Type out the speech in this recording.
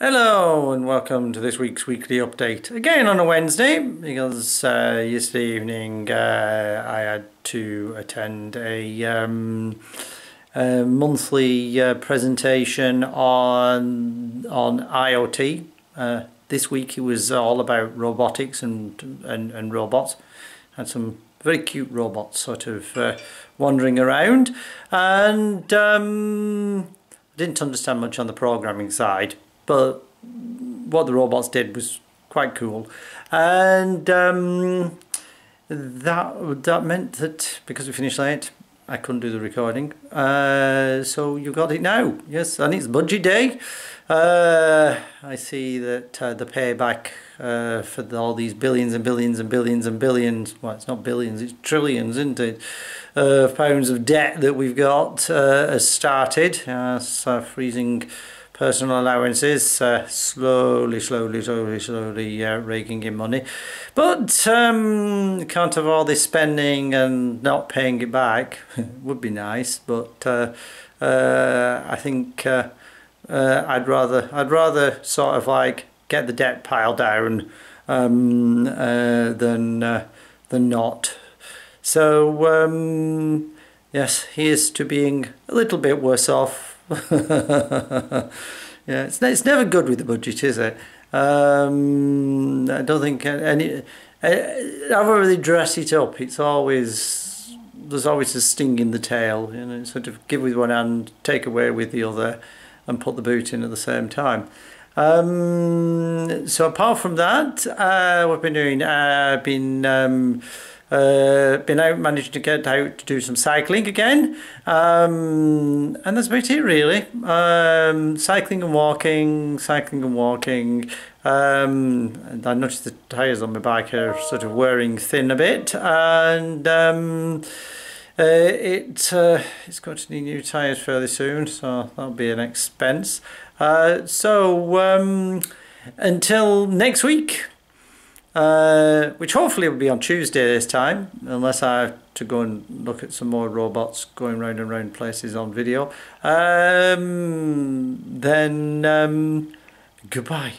Hello and welcome to this week's weekly update. Again on a Wednesday because uh, yesterday evening uh, I had to attend a, um, a monthly uh, presentation on on IoT. Uh, this week it was all about robotics and and, and robots. Had some very cute robots sort of uh, wandering around and um, I didn't understand much on the programming side but what the robots did was quite cool. And um, that that meant that because we finished late I couldn't do the recording. Uh, so you got it now. Yes and it's budget day. Uh, I see that uh, the payback uh, for the, all these billions and billions and billions and billions well it's not billions it's trillions isn't it uh, pounds of debt that we've got uh, has started. Uh, freezing personal allowances, uh, slowly, slowly, slowly, slowly uh, raking in money. But um, can't have all this spending and not paying it back. would be nice, but uh, uh I think uh, uh, I'd rather I'd rather sort of like get the debt pile down um, than than not. So um, yes, here's to being a little bit worse off yeah, it's, it's never good with the budget, is it? Um, I don't think any. However they dress it up, it's always there's always a sting in the tail. You know, sort of give with one hand, take away with the other, and put the boot in at the same time. Um, so apart from that, uh, what I've been doing, uh, I've been um, uh, been out, managed to get out to do some cycling again. Um, and that's about it really. Um, cycling and walking, cycling and walking. Um, and I noticed the tyres on my bike are sort of wearing thin a bit. And um, uh, it uh, it's got to need new tyres fairly soon, so that'll be an expense. Uh, so um, until next week, uh, which hopefully will be on Tuesday this time, unless I have to go and look at some more robots going round and round places on video. Um, then um, goodbye.